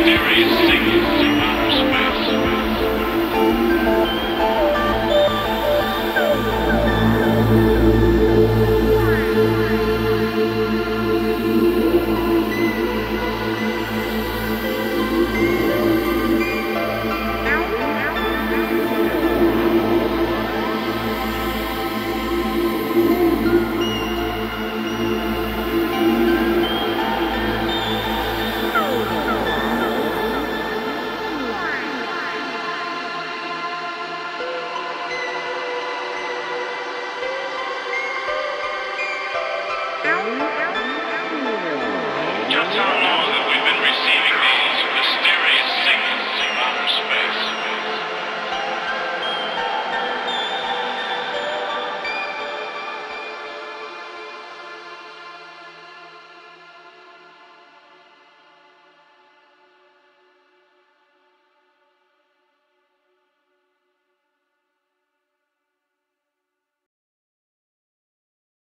every single